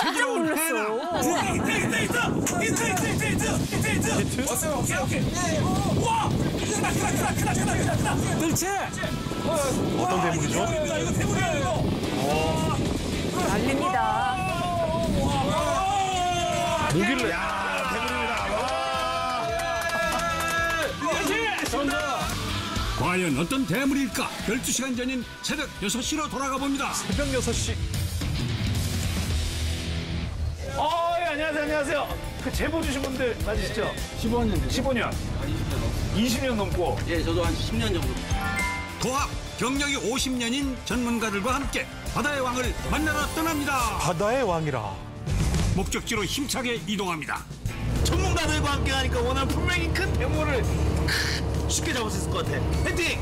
찾아온 해나. 히트 히트 히트 히트 히트 히트 히트 히트 왔어요 오케이 오케이 와 크다 크다 크다 크다 크다 크다 크다 뜰채. 어떤 대물이죠? 대물입니다 이거 대물이야 이거 달립니다. 뭐길래. 야, 대물입니다. 과연 어떤 대물일까? 12시간 전인 새벽 6시로 돌아가 봅니다. 새벽 6시. 안녕하세요, 안녕하세요. 그 제보 주신 분들 맞으시죠? 15년. 15년. 20년 넘고. 예, 저도 한 10년 정도. 도합 경력이 50년인 전문가들과 함께 바다의 왕을 만나러 떠납니다. 바다의 왕이라. 목적지로 힘차게 이동합니다. 전문가들과 함께 하니까 오늘 분명히 큰 대물을 쉽게 잡을 수 있을 것 같아. 파이팅!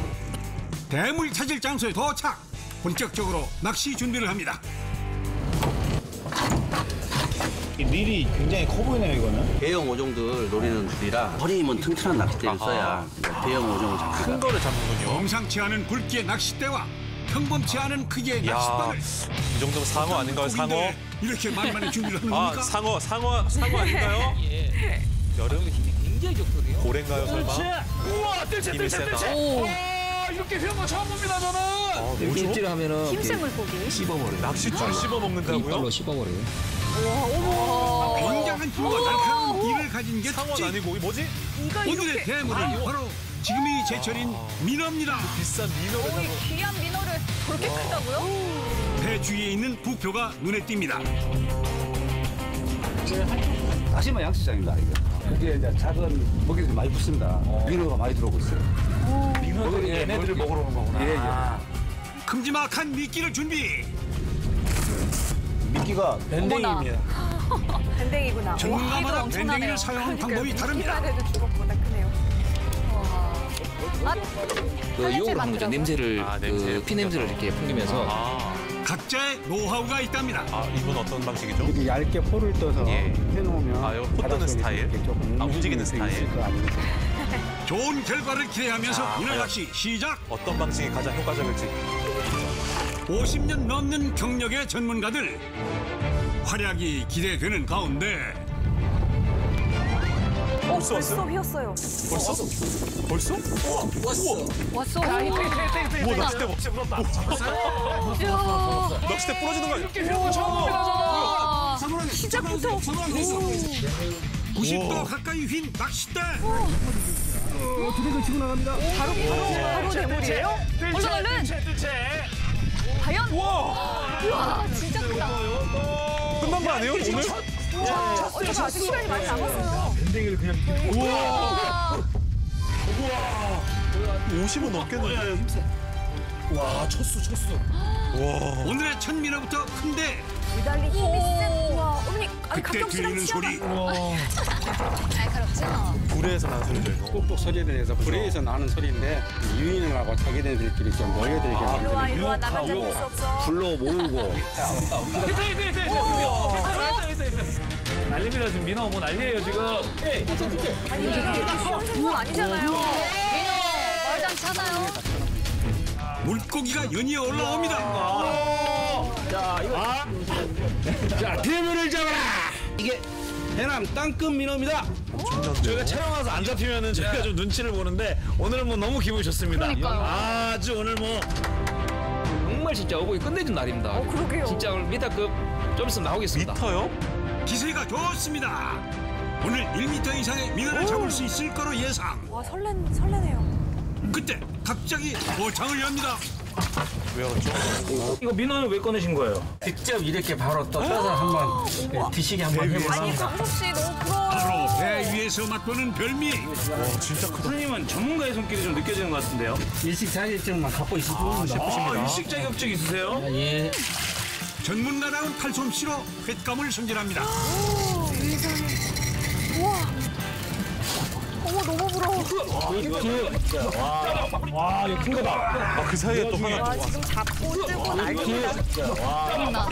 대물 찾을 장소에 도착. 본격적으로 낚시 준비를 합니다. 릴이 굉장히 커 보이네요, 이거는. 대형 어종들 노리는 줄이라 허리 힘은 튼튼한 낚싯대를 써야 대형 어종을 잡기가 큰 거를 잡는군요. 범상치 않은 굵기의 낚싯대와 평범치 않은 크기의 야, 낚싯바늘. 이 정도면 상어 아닌가요, 상어? 이렇게 만만히 준비를 하는 아, 겁니까? 상어, 상어, 상어 아닌가요? 여름? 굉장히 좋거든요. 고래인가요, 설마? 우와, 뜰채, 힘이 뜰채. 뜰채. 와, 이렇게 휘어거 처음 봅니다, 저는. 아, 뭐죠? 입질 하면은 힘센 물고기. 씹어버려요. 낚싯줄 씹어 먹는다고요? 이빨로 씹어버려요. 굉장한 힘과 날카로운 이를 가진 게 특징. 아니고, 뭐지? 이거 오늘의 이렇게 대물은 바로 지금이 제철인 민어입니다. 비싼 민어를 이 잡아. 귀한 민어를 저렇게 크다고요? 배 주위에 있는 부표가 눈에 띕니다. 다시마 양식장입니다. 이게. 그게 이제 작은 먹이들이 많이 붙습니다. 민어가 많이 들어오고 있어요. 민어들이 얘네들을 먹으러 오는 거구나. 예, 예. 큼지막한 미끼를 준비. 미끼가 밴댕이입니다. 밴댕이구나. 전문가마다 와. 밴댕이를 사용하는. 방법이 다릅니다. 크네요. 와. 아, 그 욕을 하는 거죠. 냄새를, 아, 냄새. 그 피냄새를 이렇게 풍기면서. 아, 각자의 노하우가 있답니다. 아, 이건 어떤 방식이죠? 이렇게 얇게 포를 떠서 예. 해놓으면 아, 이거 포 뜨는 스타일? 조금 아, 움직이는 스타일. 좋은 결과를 기대하면서 자, 민어 과연. 낚시 시작. 어떤 방식이 가장 효과적일지. 50년 넘는 경력의 전문가들 활약이 기대되는 가운데 어, 벌써? 휘었어요. 벌써? 벌써? 왔어. 우와, 낚싯대 먹지 물었다. 야, 낚싯대 부러지는 거 아니야? 이렇게 휘어거 처음. 시작부터 90도 가까이 휜 낚싯대. 어, 드래그 치고 나갑니다. 바로 바로 바로 대물이에요? 얼른 얼른. 과연? 와. 와 진짜 크다. 끝난 거 아니에요 오늘? 와 어차피 아직 시간이 많이 남았어요. 엔딩을 그냥. 우와. 우와. 50은 넘겠는데. 와 첫수 첫수. 아. 와 오늘의 첫 미러부터 큰데. 유달리 힘이 그때 들리는 소리. 날카롭죠? 불에서 나는 이거. 꼭꼭 소리에 대해서 불에서 나는 소리인데 유인을 자기네들끼리 좀 모여들게 와, 만드는 수 없어. 불로 모으고. 난립니다, 지금 민어 뭐 난리예요, 지금. 아니, 이게 생선 아니잖아요. 민호, 말장 차나요? 물고기가 연이어 올라옵니다. 자 대물을 잡아라 이게 해남 땅끝 민어입니다 저희가 촬영 와서 안 잡히면은 저희가 좀 눈치를 보는데 오늘은 뭐 너무 기분이 좋습니다. 아주 오늘 뭐 정말 진짜 어복이 끝내준 날입니다. 어, 그러게요. 진짜 오늘 미터급 좀 있으면 나오겠습니다. 미터요? 기세가 좋습니다. 오늘 1m 이상의 민어를 잡을 수 있을 거로 예상. 와, 설레, 설레네요. 그때 갑자기 포창을 엽니다. 왜 그렇죠? 이거 민어는 왜 꺼내신 거예요? 직접 이렇게 바로 떠서 한번 드시게 한번 아니, 해보세요 강석 씨 너무. 바로 배 위에서 맛보는 별미. 와, 진짜 크다. 선생님은 전문가의 손길이 좀 느껴지는 것 같은데요. 일식 자격증만 갖고 있을 뿐입니다 아, 일식 자격증 있으세요? 예. 전문가다운 팔솜씨로 횟감을 손질합니다. 너 와, 이거 큰 거다. 아, 그 사이에 또 하나 와, 또 지금 잡고 뜨고 난리야. 나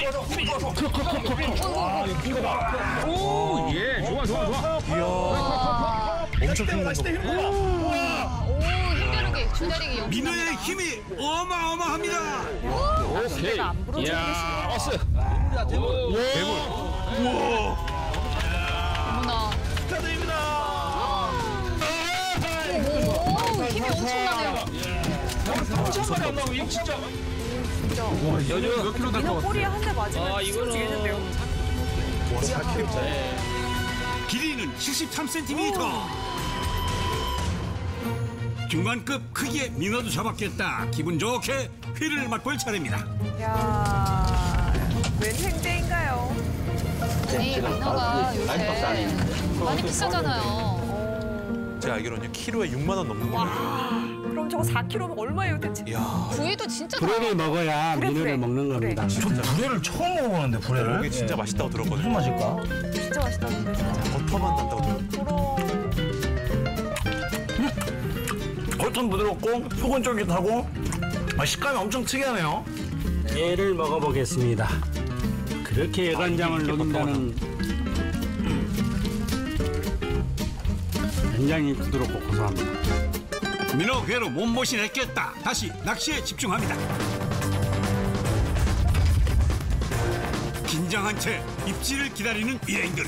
오, 예, 좋아, 좋아, 좋아. 엄청 큰 거. 힘겨루기, 줄다리기 용. 민어의 힘이 어마어마합니다. 내가 안 부러지게 계시네요. 마리 안 나오고 이거 진짜. 여주 몇 킬로 될 민호 것 같아? 꼬리에 한대아 맞으면 이거는 쓰러지겠는데요. 길이는 73cm. 중간급 크기의 민어도 잡았겠다. 기분 좋게 회를 맛볼 차례입니다. 야, 웬 횡재인가요? 아니 민어가 요새 많이 비싸잖아요. 제가 알기로는 키로에 6만 원 넘는 알고 그럼 저거 4kg면 얼마예요 대체? 구이도 진짜 불에를 먹어야 그래, 민어를 그래. 먹는. 겁니다. 불회를 처음 먹어보는데 불회를. 이게 진짜 맛있다고 들었거든요. 무슨 맛일까? 진짜 맛있다는데 진짜. 버터만 난다고. 그럼 겉은 부드럽고 속은 쫄깃하고 아, 식감이 엄청 특이하네요. 얘를 먹어보겠습니다. 그렇게 예간장을 녹인다는 굉장히 부드럽고 고소합니다. 민어 회로 몸보신 했겠다. 다시 낚시에 집중합니다. 긴장한 채 입질을 기다리는 일행들.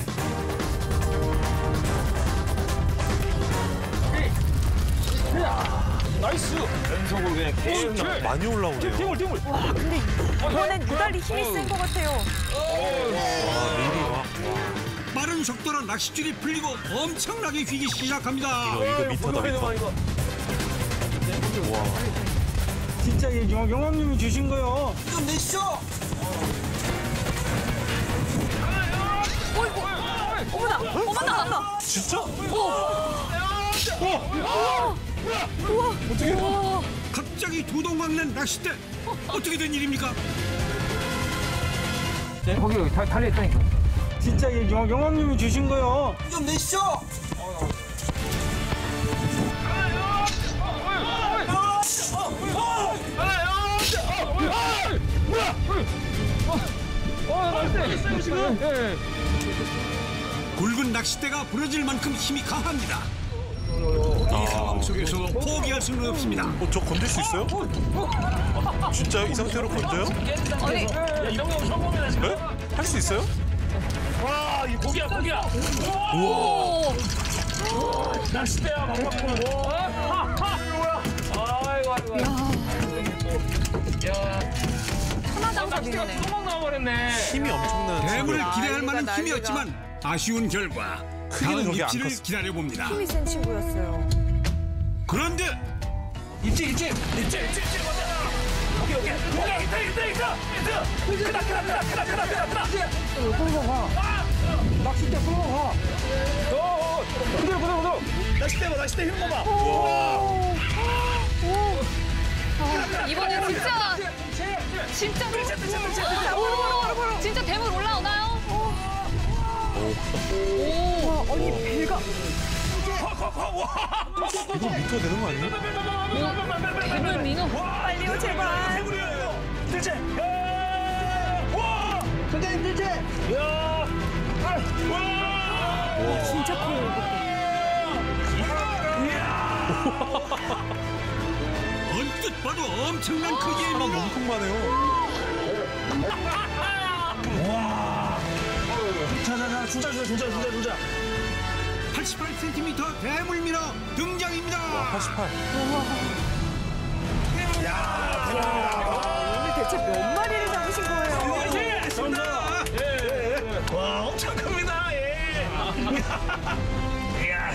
Nice. 연속으로 그냥 계속 많이 올라오네요. 대물 대물. 와 근데 이번엔 유달리 힘이 센 것 같아요. 빠른 속도로 낚싯줄이 풀리고 엄청나게 휘기 시작합니다. 이거 미터다 미터. 진짜 이 영- 영감님이 주신 거요. 어머나, 어머나, 어머나. 갑자기 두동강난 낚싯대. 어떻게 된 일입니까? 진짜 이 영- 영감님이 주신 거요. 굵은 낚싯대가 부러질 만큼 힘이 강합니다. 이 상황 속에서 포기할 수는 없습니다. 어, 저 건들 수 있어요? 진짜요? 이 상태로 건져요? 아니, 이런 거 처음 보면 네? 할 수 있어요? 와, 이 고기야 고기야. 낚싯대야 반갑고. 아이고 아이고. 하나장사비네. 뚜껑 나와버렸네. 힘이 엄청난 대물을. 기대할 만한 난리가, 힘이 난리가. 었지만 아쉬운 결과 크기는 다음 그렇게 안 입질을 컸어. 기다려봅니다. 힘이 센 친구였어요. 그런데 입질 입질 입질 입질 입질 크다 크다 크다 크다 크다 크다 크다. 낚싯대 끌고 가. 그대로 그대로 그대로. 낚싯대 봐 낚싯대 힘 봐봐. 이번엔 진짜 진짜 오, 진짜 대물 올라오나요? 와, 아니 배가 이거 미터 되는 거 아니에요? 대물 민어. 빨리요 제발. 대체. 와. 선장님 들지? 야. 와. 진짜 커요. 언뜻 봐도 엄청난 크기의 사람. 엄청 많아요. 자자자 진짜 진짜 진짜 진짜 진짜. 88cm 대물 민어 등장입니다. 88. 오늘 대체 몇 마리를 잡으신 거예요? 와 엄청 큽니다. 예. 이야.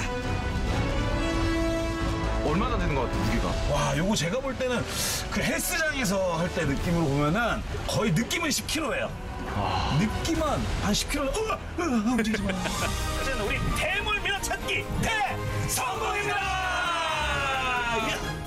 얼마나 되는 것 같아 무게가? 와, 요거 제가 볼 때는 그 헬스장에서 할 때 느낌으로 보면은 거의 느낌은 10kg예요. 느낌은 한 10kg. 우와, 우와, 움직이지 마. 어쨌든 우리 대물 민어 찾기 대 성공입니다. 야.